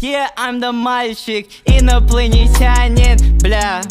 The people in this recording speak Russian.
Yeah, I'm the мальчик Инопланетянин, бля.